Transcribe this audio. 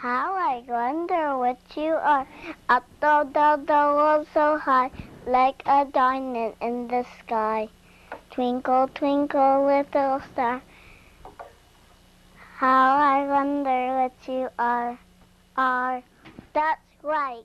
How I wonder what you are. Up the, the, the so high, like a diamond in the sky. Twinkle, twinkle, little star. How I wonder what you are. Are. That's right.